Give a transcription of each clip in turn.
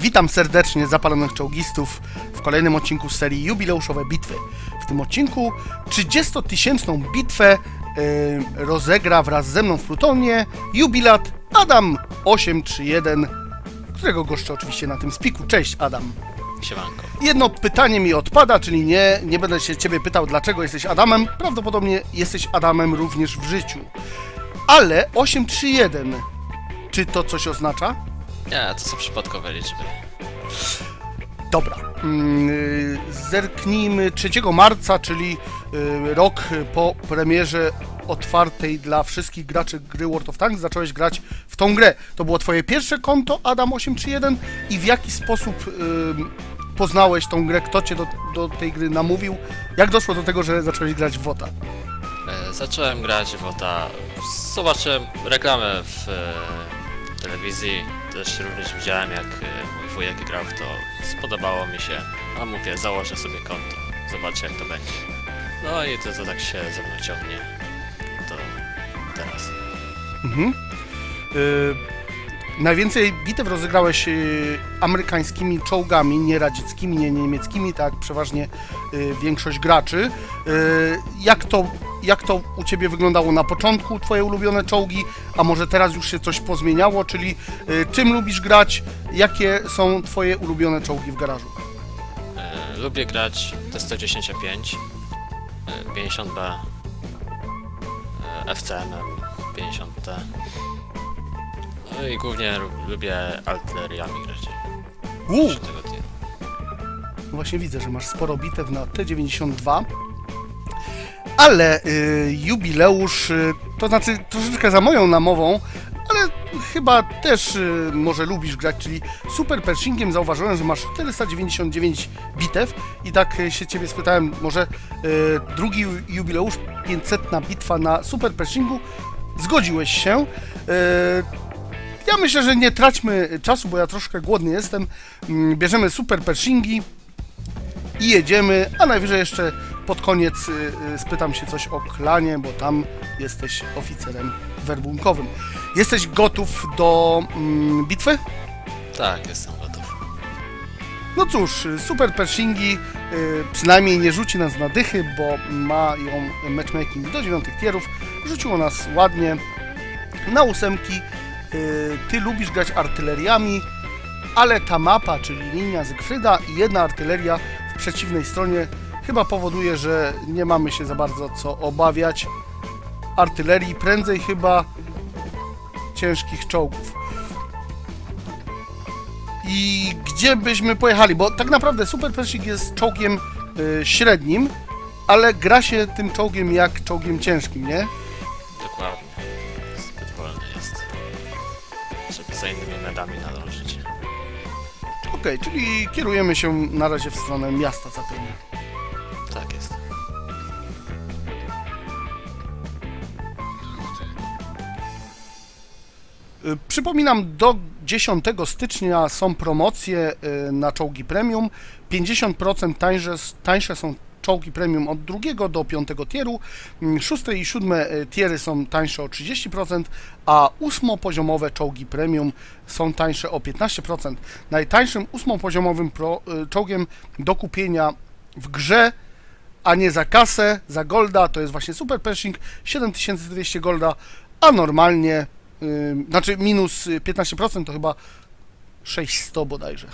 Witam serdecznie zapalonych czołgistów w kolejnym odcinku serii Jubileuszowe Bitwy. W tym odcinku 30-tysięczną bitwę yy, rozegra wraz ze mną w Plutonie jubilat Adam 831, którego goszczę oczywiście na tym spiku. Cześć Adam. Siemanko. Jedno pytanie mi odpada, czyli nie, nie będę się ciebie pytał, dlaczego jesteś Adamem. Prawdopodobnie jesteś Adamem również w życiu. Ale 831, czy to coś oznacza? Nie, to są przypadkowe liczby. Dobra. Mm, y, Zerknijmy 3 marca, czyli y, rok po premierze otwartej dla wszystkich graczy gry World of Tanks. Zacząłeś grać w tą grę. To było twoje pierwsze konto Adam831 i w jaki sposób y, poznałeś tą grę? Kto cię do, do tej gry namówił? Jak doszło do tego, że zacząłeś grać w WOTA? E, Zacząłem grać w OTA. Zobaczyłem reklamę w e, telewizji. Też również widziałem jak e, mój wujek grał w to. Spodobało mi się. A mówię, założę sobie konto. Zobaczę jak to będzie. No i to, to tak się ze mną ciągnie. To teraz. Mhm. Y, najwięcej bitew rozegrałeś y, amerykańskimi czołgami, nie radzieckimi, nie niemieckimi, tak przeważnie większość graczy. Jak, to, jak to u Ciebie wyglądało na początku, Twoje ulubione czołgi, a może teraz już się coś pozmieniało, czyli y, czym lubisz grać, jakie są Twoje ulubione czołgi w garażu? E, Lubię grać T-115, e, 50B, e, FCM 50T. No i głównie lu- lubię artyleriami grać. Uuu, No Właśnie widzę, że masz sporo bitew na T92. Ale y, jubileusz, y, to znaczy troszeczkę za moją namową, ale chyba też y, może lubisz grać, czyli Super Pershingiem zauważyłem, że masz 499 bitew i tak y, się ciebie spytałem, może y, drugi jubileusz, 500 bitwa na Super Pershingu, zgodziłeś się. Y, ja myślę, że nie traćmy czasu, bo ja troszkę głodny jestem. Mm, Bierzemy Super Pershingi, i jedziemy, a najwyżej jeszcze pod koniec y, y, spytam się coś o klanie, bo tam jesteś oficerem werbunkowym. Jesteś gotów do mm, bitwy? Tak, jestem gotów. No cóż, Super Pershingi y, przynajmniej nie rzuci nas na dychy, bo ma ją matchmaking do dziewiątych tierów. Rzuciło nas ładnie na ósemki. Ty lubisz grać artyleriami, ale ta mapa, czyli linia Zygfryda i jedna artyleria w przeciwnej stronie chyba powoduje, że nie mamy się za bardzo co obawiać artylerii, prędzej chyba ciężkich czołgów. I gdzie byśmy pojechali? Bo tak naprawdę Super Pershing jest czołgiem y, średnim, ale gra się tym czołgiem jak czołgiem ciężkim, nie? Dokładnie. Zbyt wolny jest. Żeby za innymi medami nadążyć. Okej, czyli kierujemy się na razie w stronę miasta zapewne. Przypominam, do 10 stycznia są promocje y, na czołgi premium. 50% tańsze, tańsze są czołgi premium od drugiego do piątego tieru. Mm, Szóste i siódme y, tiery są tańsze o 30%, a ósmopoziomowe czołgi premium są tańsze o 15%. Najtańszym ósmopoziomowym pro, y, czołgiem do kupienia w grze a nie za kasę, za golda, to jest właśnie Super Pershing, 7200 golda, a normalnie, yy, znaczy minus y, 15% to chyba 600 bodajże.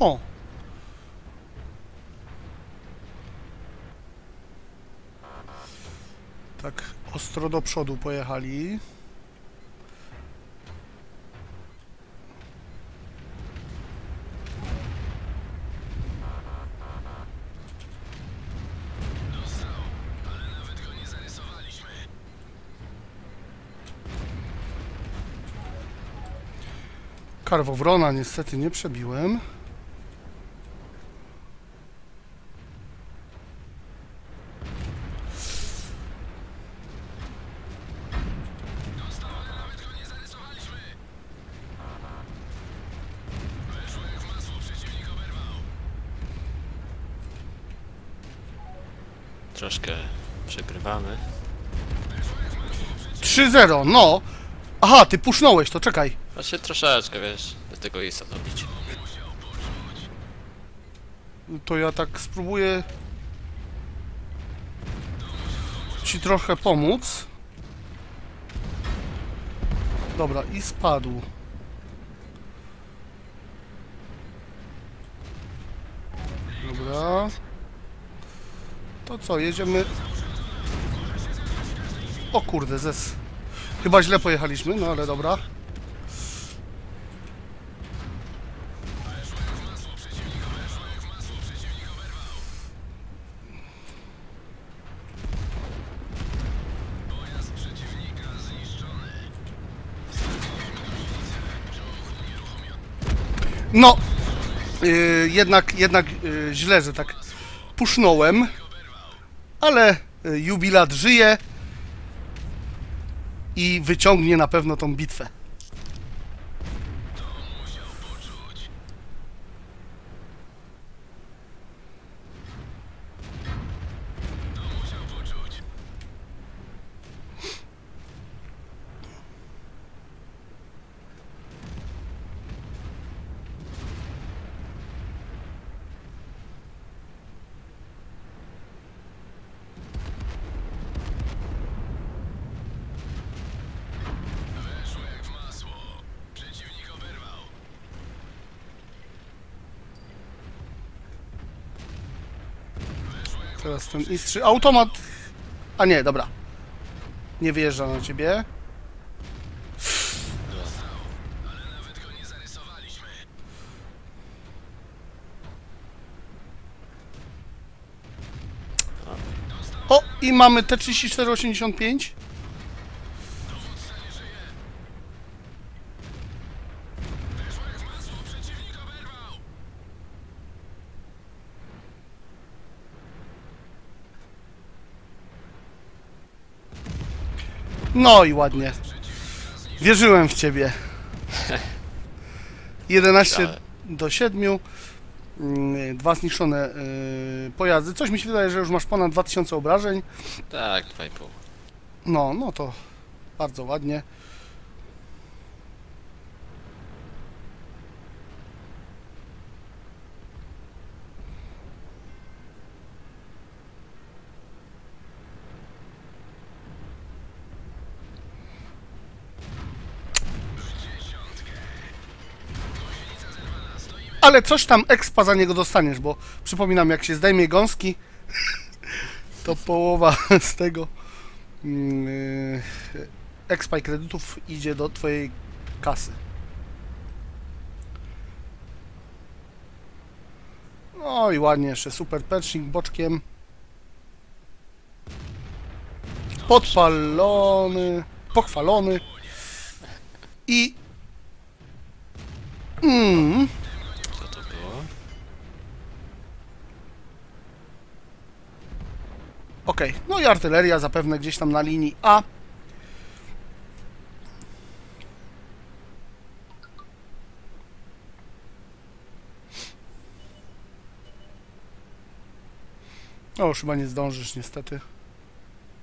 O! Tak ostro do przodu pojechali. Karwowrona niestety nie przebiłem. troszkę przegrywamy. 3-0, no. Aha, ty pusznąłeś, to czekaj. Właśnie troszeczkę, wiesz, do tego isa dobić. To ja tak spróbuję ci trochę pomóc. Dobra, i spadł. Dobra. To co, jedziemy... O kurde, zes... Chyba źle pojechaliśmy, no ale dobra. No, yy, jednak, jednak yy, źle, że tak pusznąłem, ale yy, jubilat żyje i wyciągnie na pewno tą bitwę. Teraz ten istrzy automat. A nie, dobra. Nie wyjeżdża na ciebie. O, i mamy T3485. No i ładnie. Wierzyłem w ciebie. 11 Myślałem. do 7. Mm, Dwa zniszczone y, pojazdy. Coś mi się wydaje, że już masz ponad 2000 obrażeń. Tak, 2,5. No, no to bardzo ładnie. Ale coś tam expa za niego dostaniesz, bo przypominam, jak się zdejmie gąski, to połowa z tego mm, expa i kredytów idzie do twojej kasy. No i ładnie jeszcze super patching boczkiem. Podpalony, pochwalony. I mm, Co to było? Okej, no i artyleria zapewne gdzieś tam na linii A. O, już chyba nie zdążysz niestety.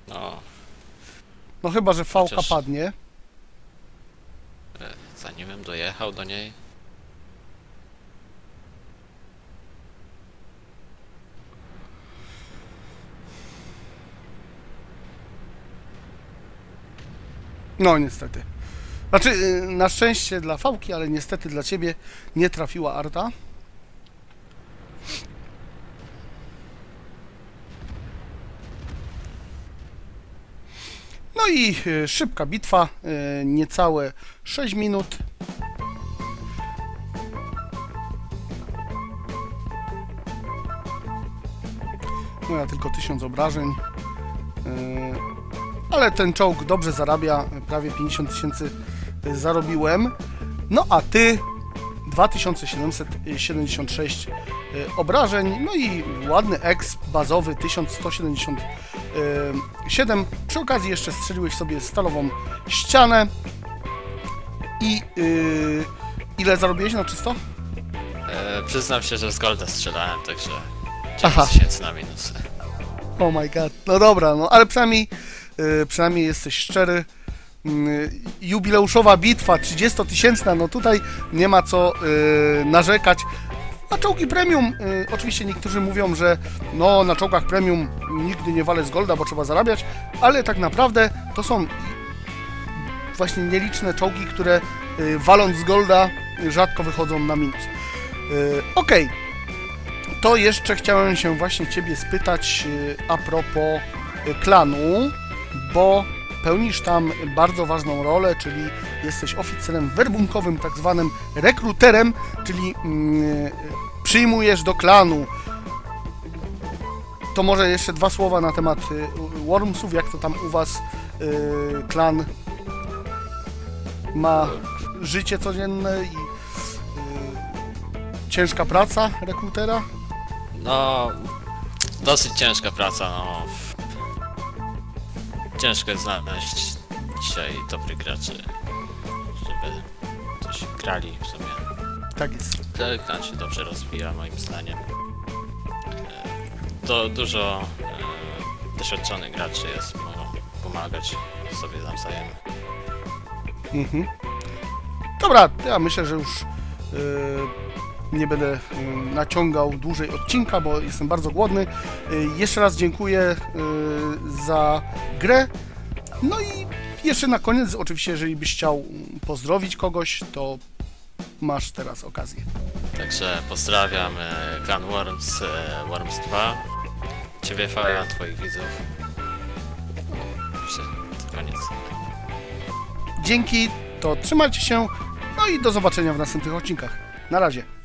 No, No chyba, że fałka Chociaż- padnie. e, zanim bym dojechał do niej. No niestety. Znaczy, y, na szczęście dla fałki, ale niestety dla ciebie nie trafiła arta. No i y, szybka bitwa, y, niecałe 6 minut. No ja tylko 1000 obrażeń. Y, ale ten czołg dobrze zarabia, prawie 50 tysięcy zarobiłem. No a ty 2776 y, obrażeń, no i ładny exp bazowy 1177. Przy okazji jeszcze strzeliłeś sobie stalową ścianę. I yy, ile zarobiłeś na czysto? E, przyznam się, że z Golda strzelałem, także Aha. 9 tysięcy na minusy. Oh my god. No dobra, no ale przynajmniej, y, przynajmniej jesteś szczery. Mm, jubileuszowa bitwa 30-tysięczna, no tutaj nie ma co y, narzekać. A czołgi premium, y, oczywiście niektórzy mówią, że no na czołgach premium nigdy nie walę z golda, bo trzeba zarabiać, ale tak naprawdę to są właśnie nieliczne czołgi, które y, waląc z golda y, rzadko wychodzą na minus. Y, Okej, to jeszcze chciałem się właśnie Ciebie spytać y, a propos y, klanu, bo pełnisz tam bardzo ważną rolę, czyli jesteś oficerem werbunkowym, tak zwanym rekruterem, czyli mm, przyjmujesz do klanu. To może jeszcze dwa słowa na temat y, Wormsów, jak to tam u Was y, klan ma życie codzienne i y, ciężka praca rekrutera. No, dosyć ciężka praca, no. Ciężko jest znaleźć dzisiaj dobrych graczy, żeby coś grali w sumie. Tak jest. Ten klan się dobrze rozwija moim zdaniem. E, To dużo e, doświadczonych graczy jest, mogą pomagać sobie nawzajem. Mhm. Dobra, ja myślę, że już y, nie będę y, naciągał dłużej odcinka, bo jestem bardzo głodny. Y, jeszcze raz dziękuję y, za grę. No i jeszcze na koniec, oczywiście, jeżeli byś chciał mm, pozdrowić kogoś, to masz teraz okazję. Także pozdrawiam e, klan Worms, e, Worms 2, Ciebie Faja, Twoich widzów. Koniec. Dzięki, to trzymajcie się, no i do zobaczenia w następnych odcinkach. Na razie.